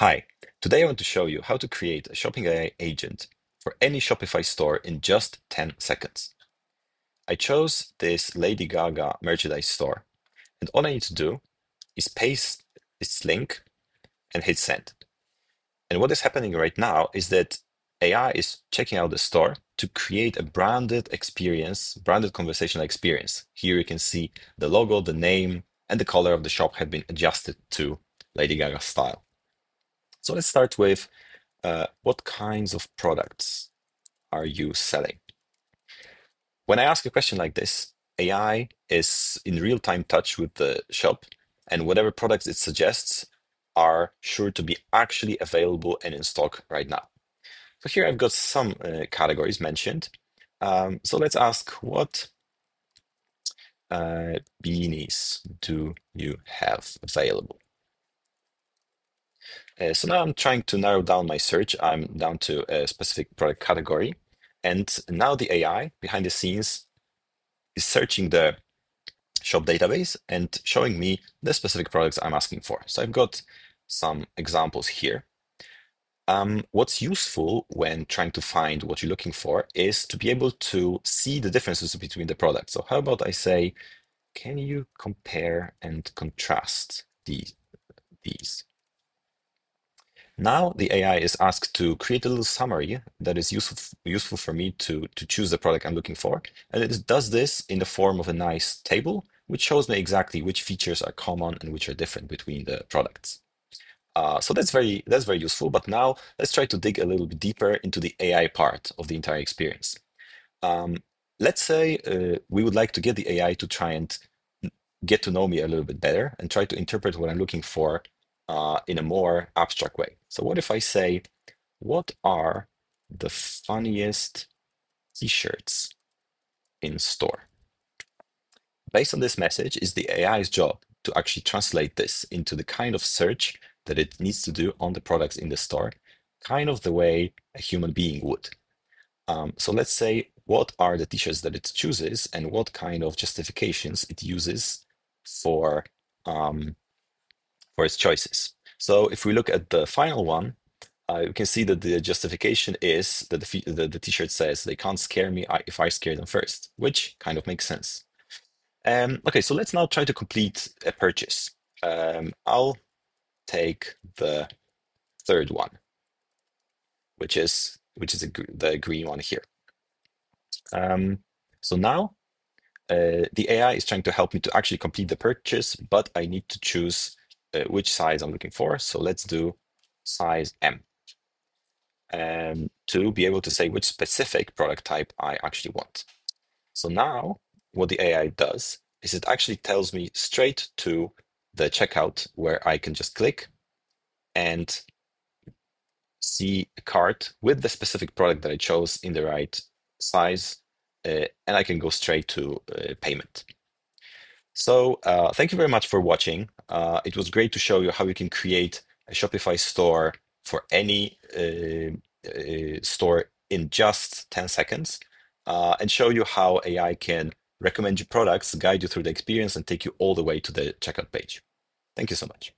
Hi, today I want to show you how to create a shopping AI agent for any Shopify store in just 10 seconds. I chose this Lady Gaga merchandise store, and all I need to do is paste its link and hit send. And what is happening right now is that AI is checking out the store to create a branded experience, branded conversational experience. Here you can see the logo, the name, and the color of the shop have been adjusted to Lady Gaga style. So let's start with uh, what kinds of products are you selling? When I ask a question like this, AI is in real time touch with the shop, and whatever products it suggests are sure to be actually available and in stock right now. So here I've got some uh, categories mentioned. Um, so let's ask what uh, beanies do you have available? Uh, so now I'm trying to narrow down my search. I'm down to a specific product category. And now the AI behind the scenes is searching the shop database and showing me the specific products I'm asking for. So I've got some examples here. Um, what's useful when trying to find what you're looking for is to be able to see the differences between the products. So how about I say, can you compare and contrast these? these? Now the AI is asked to create a little summary that is useful useful for me to, to choose the product I'm looking for. And it does this in the form of a nice table, which shows me exactly which features are common and which are different between the products. Uh, so that's very that's very useful. But now let's try to dig a little bit deeper into the AI part of the entire experience. Um, let's say uh, we would like to get the AI to try and get to know me a little bit better and try to interpret what I'm looking for uh, in a more abstract way. So what if I say, what are the funniest t-shirts in store? Based on this message is the AI's job to actually translate this into the kind of search that it needs to do on the products in the store, kind of the way a human being would. Um, so let's say, what are the t-shirts that it chooses and what kind of justifications it uses for um, for its choices. So if we look at the final one, uh, you can see that the justification is that the, the, the t-shirt says they can't scare me if I scare them first, which kind of makes sense. Um, okay, so let's now try to complete a purchase. Um, I'll take the third one, which is which is the green one here. Um, so now uh, the AI is trying to help me to actually complete the purchase, but I need to choose uh, which size I'm looking for. So let's do size M um, to be able to say which specific product type I actually want. So now what the AI does is it actually tells me straight to the checkout where I can just click and see a cart with the specific product that I chose in the right size, uh, and I can go straight to uh, payment. So uh, thank you very much for watching. Uh, it was great to show you how you can create a Shopify store for any uh, uh store in just 10 seconds uh, and show you how AI can recommend you products, guide you through the experience, and take you all the way to the checkout page. Thank you so much.